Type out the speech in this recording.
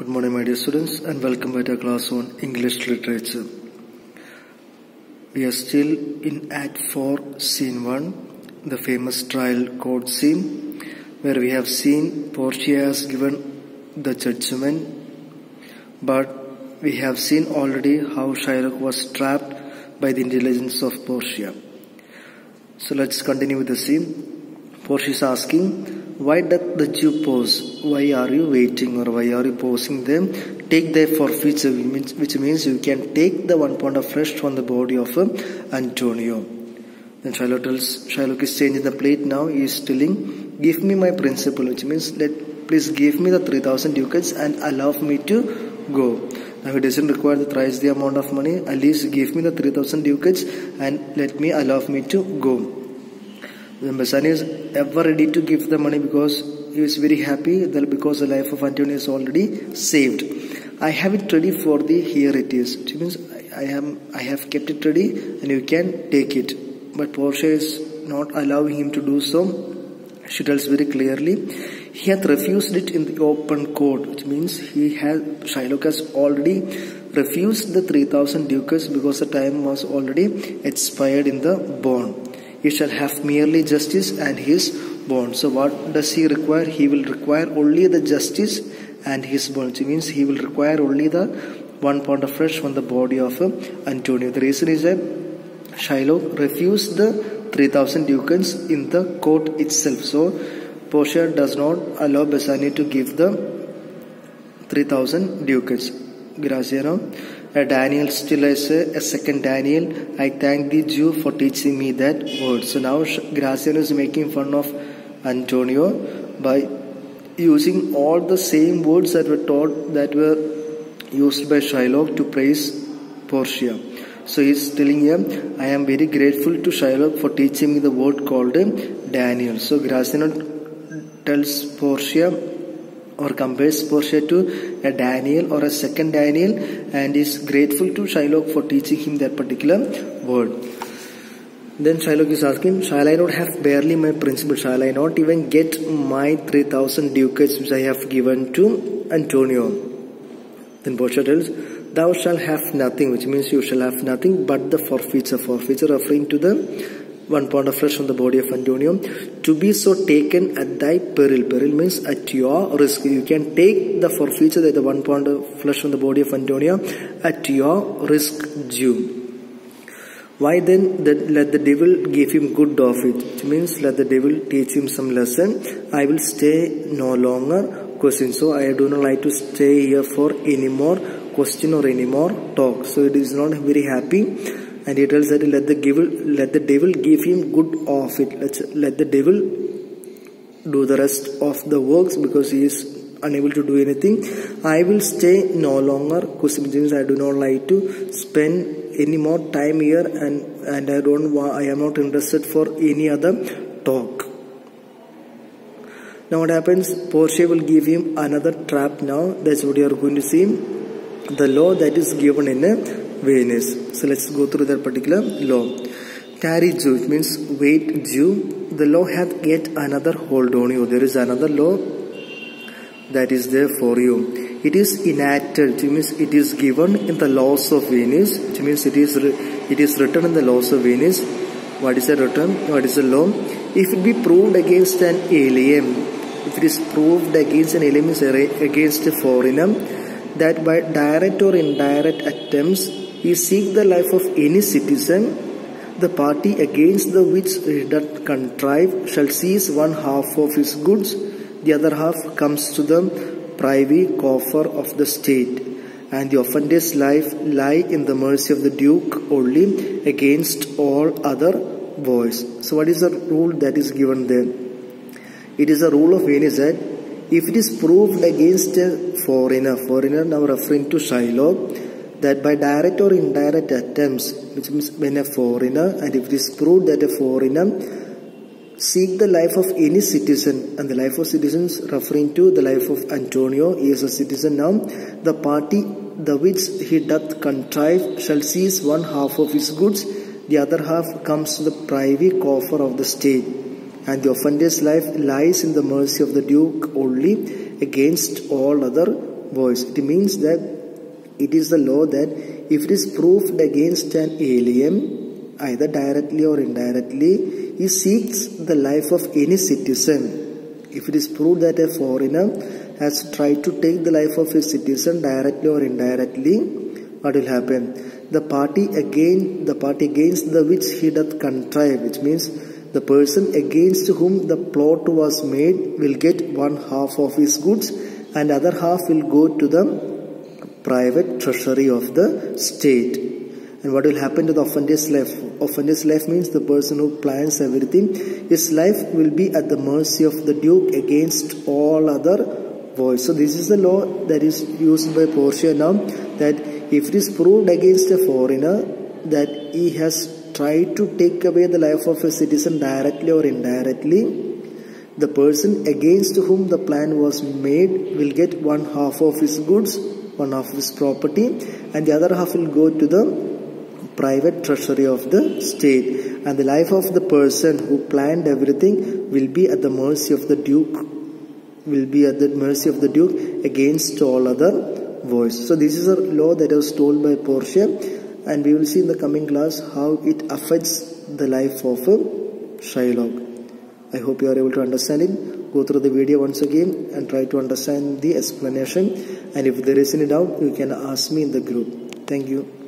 Good morning, my dear students, and welcome back to class on English literature. We are still in Act 4, Scene 1, the famous trial court scene, where we have seen Portia has given the judgment, but we have seen already how Shylock was trapped by the intelligence of Portia. So let's continue with the scene. Portia is asking, why the Jew pause? Why are you waiting or why are you pausing them? Take their forfeiture, which means you can take the one pound of flesh from the body of um, Antonio. Then Shylock tells, Shylock is changing the plate now. He is telling, give me my principal, which means let please give me the 3000 ducats and allow me to go. Now he doesn't require the thrice the amount of money. At least give me the 3000 ducats and let me allow me to go. Then Bassanio is ever ready to give the money because he is very happy that because the life of Antonio is already saved. I have it ready for the here it is. Which means I am I have kept it ready and you can take it. But Portia is not allowing him to do so. She tells very clearly, he hath refused it in the open court, which means he has Shylock has already refused the 3000 ducats because the time was already expired in the bond he shall have merely justice and his bond. So what does he require? He will require only the justice and his bond. Which means he will require only the one pound of flesh from the body of uh, Antonio. The reason is uh, that Shylock refused the 3000 ducats in the court itself. So Portia does not allow Bassanio to give the 3000 ducats. Gratiano. A Daniel still I say, uh, a second Daniel, I thank the Jew for teaching me that word. So now Gratiano is making fun of Antonio by using all the same words that were taught that were used by Shylock to praise Portia. So he's telling him, I am very grateful to Shylock for teaching me the word called Daniel. So Gratiano tells Portia or compares Portia to a Daniel or a second Daniel and is grateful to Shylock for teaching him that particular word. Then Shylock is asking, shall I not have barely my principal? Shall I not even get my 3000 ducats which I have given to Antonio? Then Portia tells, thou shalt have nothing, which means you shall have nothing but the forfeiture. Forfeiture referring to the one pound of flesh from the body of Antonio, to be so taken at thy peril. Peril means at your risk. You can take the forfeiture, that the one pound of flesh from the body of Antonio, at your risk due. Why then that let the devil give him good of it? Which means let the devil teach him some lesson. I will stay no longer question. So I do not like to stay here for any more question or any more talk. So it is not very happy and he tells that let the devil let the devil give him good of it. Let's let the devil do the rest of the works because he is unable to do anything. I will stay no longer. Because i do not like to spend any more time here and and i don't i am not interested for any other talk. Now what happens? Portia will give him another trap now. That's what you are going to see. The law that is given in Venice. So let's go through that particular law. Tarry Jew, means wait due. The law hath yet another hold on you. There is another law that is there for you. It is enacted, which means it is given in the laws of Venice, which means it is it is written in the laws of Venice. What is the written? What is the law? If it be proved against an alien, if it is proved against an alien, means against a foreigner, that by direct or indirect attempts he seek the life of any citizen, the party against the which doth contrive shall seize one half of his goods, the other half comes to the privy coffer of the state, and the offender's life lie in the mercy of the duke only against all other boys. So what is the rule that is given there? It is a rule of Venice that if it is proved against a foreigner, foreigner now referring to Shylock, that by direct or indirect attempts, which means when a foreigner, and if it is proved that a foreigner seek the life of any citizen, and the life of citizens referring to the life of Antonio, he is a citizen now, the party the which he doth contrive shall seize one half of his goods, the other half comes to the privy coffer of the state and the offender's life lies in the mercy of the duke only against all other boys. It means that it is the law that if it is proved against an alien, either directly or indirectly, he seeks the life of any citizen. If it is proved that a foreigner has tried to take the life of a citizen directly or indirectly, what will happen? The party again, the party against the which he doth contrive, which means the person against whom the plot was made will get one half of his goods and other half will go to the private treasury of the state. And what will happen to the offender's life? Offender's life means the person who plans everything. His life will be at the mercy of the duke against all other voice. So this is the law that is used by Portia now that if it is proved against a foreigner that he has tried to take away the life of a citizen directly or indirectly, the person against whom the plan was made will get one half of his goods, one half of his property, and the other half will go to the private treasury of the state. And the life of the person who planned everything will be at the mercy of the duke, will be at the mercy of the duke against all other voice. So this is a law that was told by Portia and we will see in the coming class how it affects the life of Shylock. I hope you are able to understand it. Go through the video once again and try to understand the explanation. And if there is any doubt, you can ask me in the group. Thank you.